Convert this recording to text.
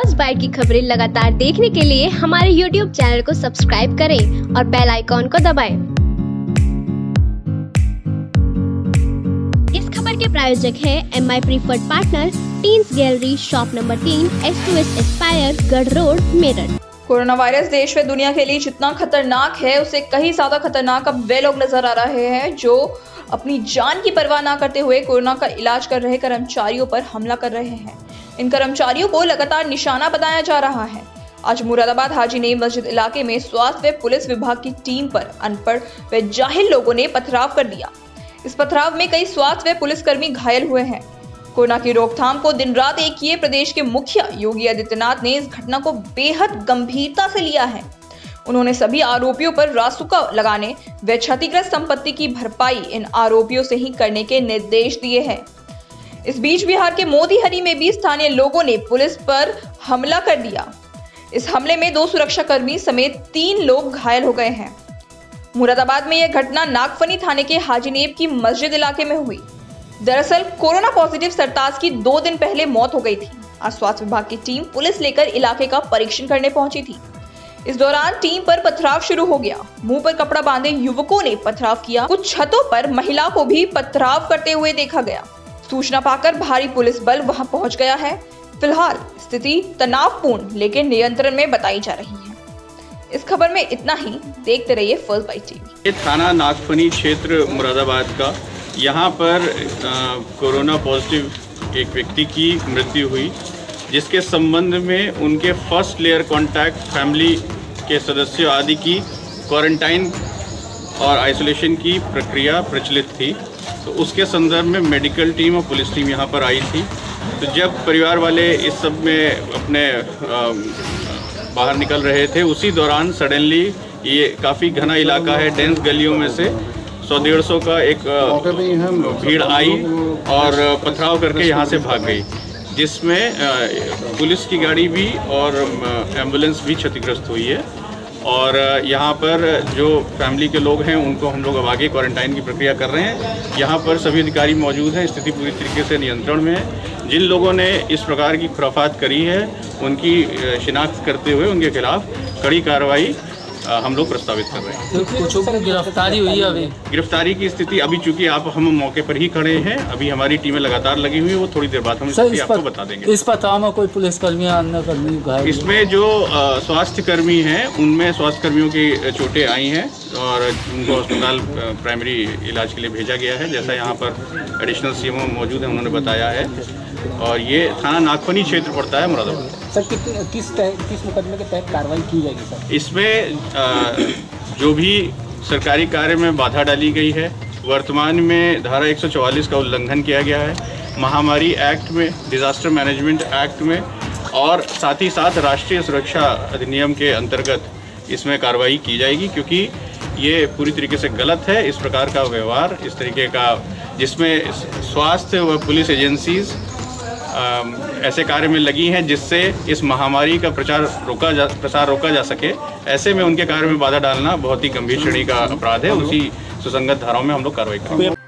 First bite की खबरें लगातार देखने के लिए हमारे यूट्यूब चैनल को सब्सक्राइब करें और बेल आइकॉन को दबाएँ। इस खबर के प्रायोजक हैं M I preferred partner teens gallery shop number तीन S two S aspire Garh road Meerut corona virus देश व दुनिया के लिए जितना खतरनाक है, उसे कहीं ज़्यादा खतरनाक अब वे लोग नज़र आ रहे हैं जो अपनी जान की परवाह ना करते हुए कोरोना का इलाज कर रहे कर्मचारियों पर हमला कर रहे हैं इन कर्मचारियों को लगातार निशाना बनाया जा रहा है। आज मुरादाबाद हाजी ने मस्जिद इलाके में स्वास्थ्य व पुलिस विभाग की टीम पर अनपढ़ व जाहिल लोगों ने पथराव कर दिया। इस पथराव में कई स्वास्थ्य व पुलिसकर्मी घायल हुए हैं। कोरोना की रोकथाम को दिन रात एक किए प्रदेश के मुखिया योगी आदित्यनाथ ने इस घटना को बेहद गंभीरता से लिया है। उन्होंने सभी आरोपियों पर रासुका लगाने व क्षतिग्रस्त संपत्ति की भरपाई इन आरोपियों से ही करने के निर्देश दिए हैं। इस बीच बिहार के मोतीहरी में भी स्थानीय लोगों ने पुलिस पर हमला कर दिया। इस हमले में दो सुरक्षाकर्मी समेत तीन लोग घायल हो गए हैं। मुरादाबाद में यह घटना नागफनी थाने के हाजीनेब की मस्जिद इलाके में हुई। दरअसल, कोरोना पॉजिटिव सरताज की दो दिन पहले मौत हो गई थी। आज स्वास्थ्य विभाग की टीम पुलिस लेकर इलाके का परीक्षण करने पहुँची थी। इस दौरान टीम पर पथराव शुरू हो गया। मुँह पर कपड़ा बांधे युवकों ने पथराव किया। कुछ छतों पर महिला को भी पथराव करते हुए देखा गया। सूचना पाकर भारी पुलिस बल वहाँ पहुँच गया है। फ़िलहाल स्थिति तनावपूर्ण, लेकिन नियंत्रण में बताई जा रही है। इस खबर में इतना ही। देखते रहिए फ़र्स्ट बाई टीवी थाना नागफनी क्षेत्र मुरादाबाद का। यहाँ पर कोरोना पॉजिटिव एक व्यक्ति की मृत्यु हुई, जिसके संबंध में उनके फ़र्स्ट लेयर कांटेक्ट फैमिली के सदस्यों आदि की क्वारंटाइन और आइसोलेशन की प्रक्रिया प्रचलित थी। तो उसके संदर्भ में मेडिकल टीम और पुलिस टीम यहाँ पर आई थी। तो जब परिवार वाले इस सब में अपने आ, बाहर निकल रहे थे उसी दौरान सडनली ये काफ़ी घना इलाका है डेंस गलियों में से सौ डेढ़ सौ का एक भीड़ आई और पथराव करके यहाँ से भाग गई जिसमें पुलिस की गाड़ी भी और एंबुलेंस भी क्षतिग्रस्त हुई है। और यहाँ पर जो फैमिली के लोग हैं, उनको हम लोग अब आगे क्वारंटाइन की प्रक्रिया कर रहे हैं। यहाँ पर सभी अधिकारी मौजूद हैं, स्थिति पूरी तरीके से नियंत्रण में है। जिन लोगों ने इस प्रकार की खुराफात करी है, उनकी शिनाख्त करते हुए उनके खिलाफ कड़ी कार्रवाई हम लोग प्रस्तावित कर रहे हैं। कुछ की गिरफ्तारी हुई है अभी? गिरफ्तारी की स्थिति अभी चूँकि आप हम मौके पर ही खड़े हैं अभी हमारी टीमें लगातार लगी हुई है वो थोड़ी देर बाद हम स्थिति आपको बता देंगे। इस पता में कोई पुलिसकर्मी अन्य कर्मी इसमें जो स्वास्थ्य कर्मी हैं उनमें स्वास्थ्य कर्मियों की चोटें आई हैं और उनको अस्पताल प्राइमरी इलाज के लिए भेजा गया है। जैसा यहाँ पर एडिशनल सीएमओ मौजूद है उन्होंने बताया है। और ये थाना नागफनी क्षेत्र पड़ता है मुरादाबाद। सर कितने किस किस मुकदमे के तहत कार्रवाई की जाएगी सर? इसमें जो भी सरकारी कार्य में बाधा डाली गई है, वर्तमान में धारा 144 का उल्लंघन किया गया है। महामारी एक्ट में, डिज़ास्टर मैनेजमेंट एक्ट में, और साथ ही साथ राष्ट्रीय सुरक्षा अधिनियम के अंतर्गत इसमें कार्रवाई की जाएगी, क्योंकि ये पूरी तरीके से गलत है। इस प्रकार का व्यवहार, इस तरीके का जिसमें स्वास्थ्य व पुलिस एजेंसीज ऐसे कार्य में लगी हैं जिससे इस महामारी का प्रचार रोका जा, प्रसार रोका जा सके। ऐसे में उनके कार्य में बाधा डालना बहुत ही गंभीर श्रेणी का अपराध है। उसी सुसंगत धाराओं में हम लोग कार्रवाई करेंगे।